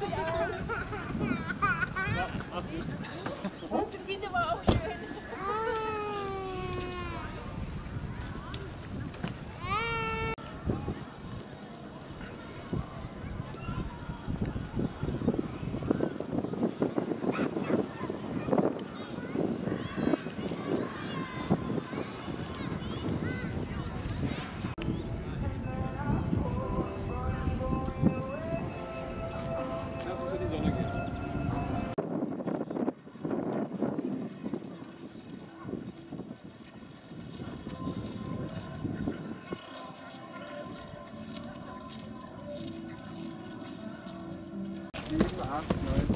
Ja, natuurlijk. Om te vinden, waar ook je Ajá, 90.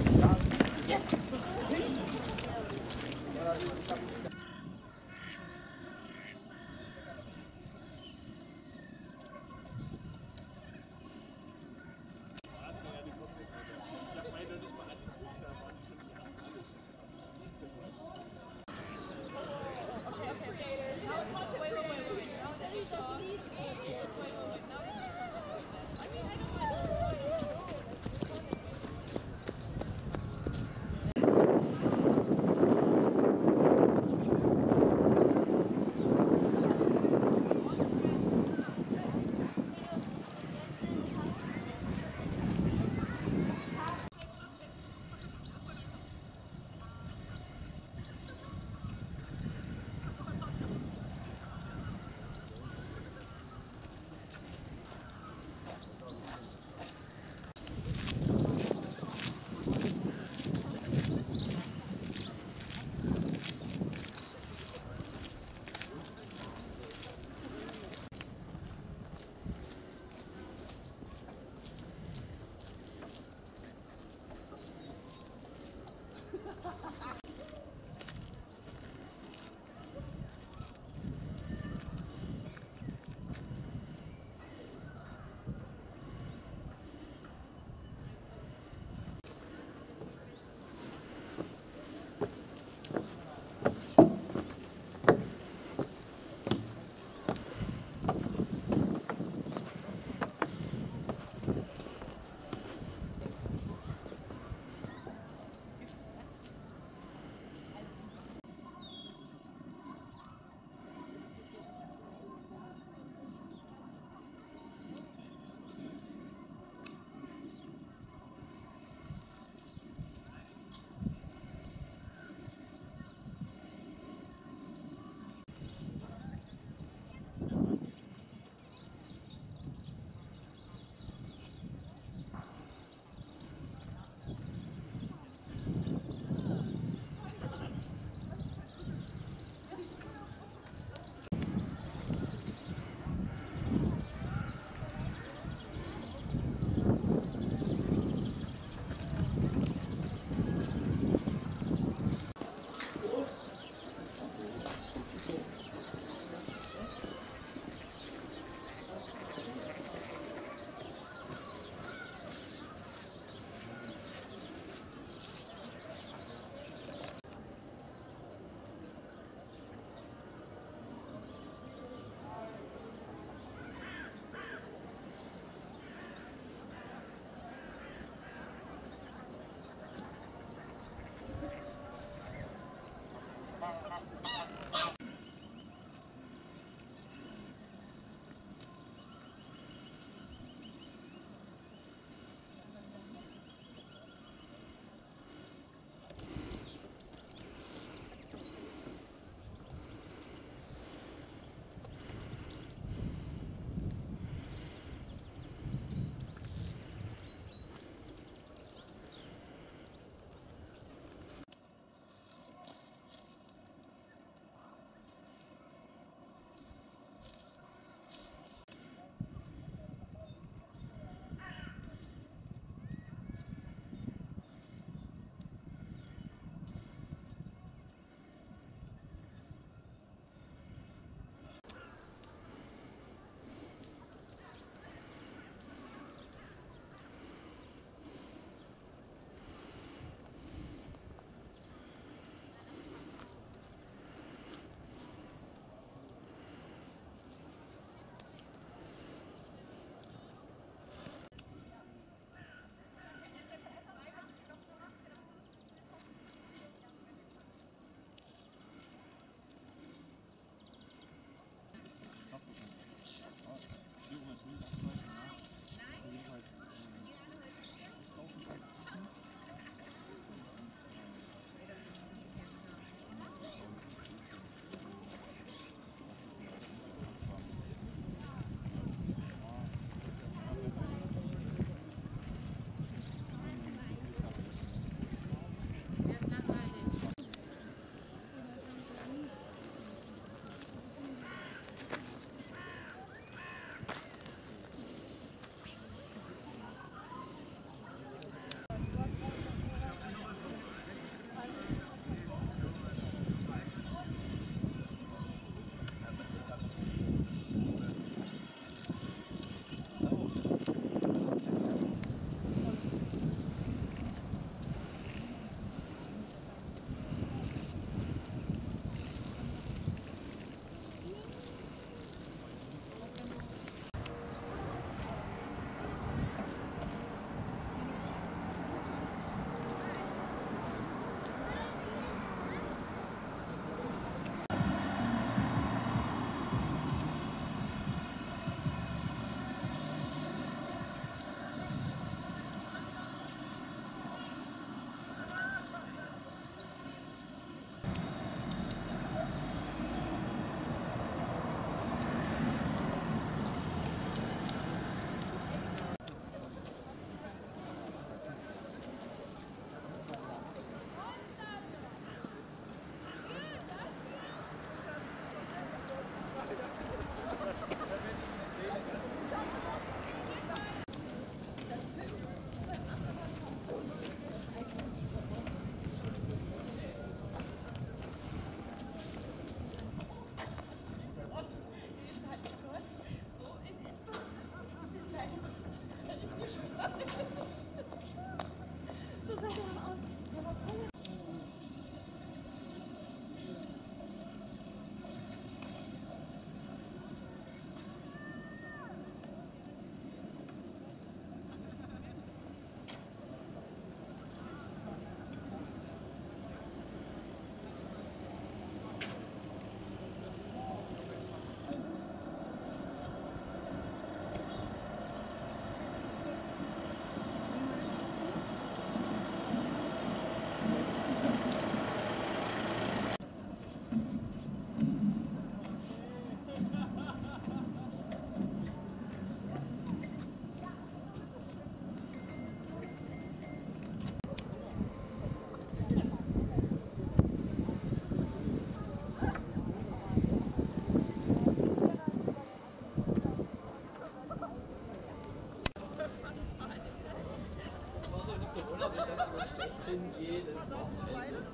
bin jedes Wochenende.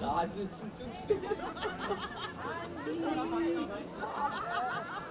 Da sitzen zu zweit.